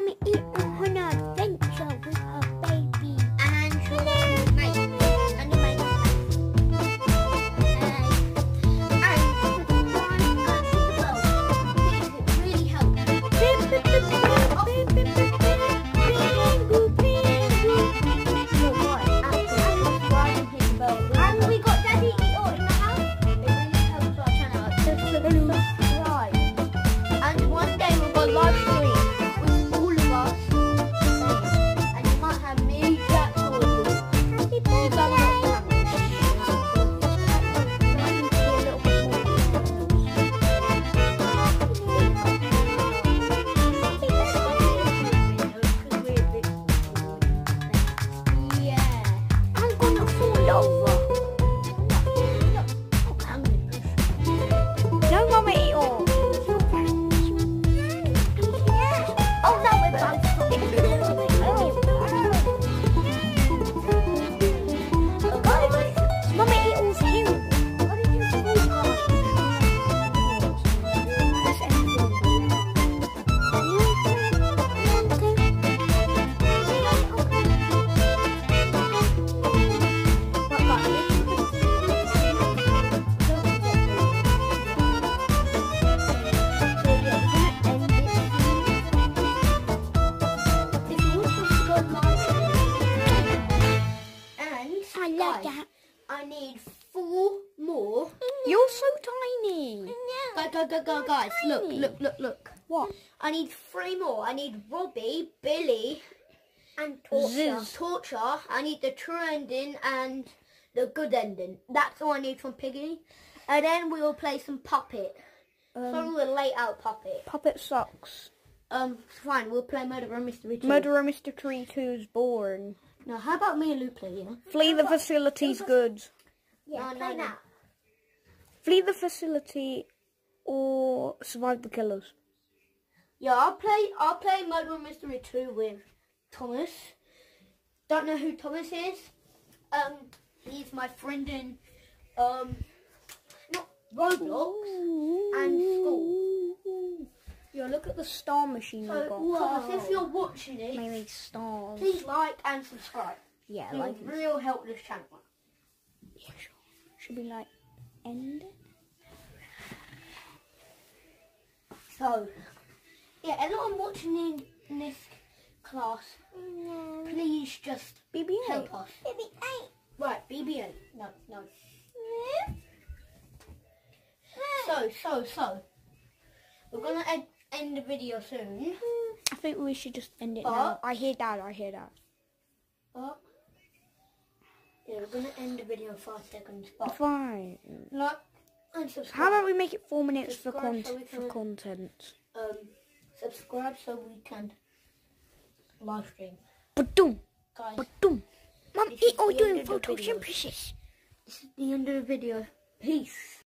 Mummy eat I like guys, that. I need four more. You're so tiny. Go, go, go, go, guys. Look, Tiny. look, look, look. What? I need three more. I need Robbie, Billy, And Torcher. Torcher. I need the true ending and the good ending. That's all I need from Piggy. And then we will play some puppet. Um, Some the late out puppet. puppet sucks. Um, fine. We'll play Murderer Mystery 2. Murderer Mr. Tree 2's born. No, how about me and Luke play, yeah? Flee the facility's goods. Yeah, no, no. Flee the facility or survive the killers. Yeah, I'll play. I'll play Murder Mystery Two with Thomas. Don't know who Thomas is. Um, he's my friend in um, not Roblox and school. Look at the star machine So, I got. If you're watching it, Maybe stars. please like and subscribe. Yeah, It like real help this channel. yeah, sure. Should be like end. it? So, yeah, anyone watching in, in this class, please just BB-8. help us. Right, BB-8. No, no. Hmm? So, so, so. We're gonna end, end the video soon. I think we should just end it But- now. I hear that. I hear that. But yeah, we're gonna end the video in five seconds. But Fine. like and subscribe. How about we make it four minutes for con- so for content? um subscribe so we can live stream, Ba-doom, guys? ba-doom. Mum, eat all the doing end of the video. photosynthesis. This is the end of the video. Peace.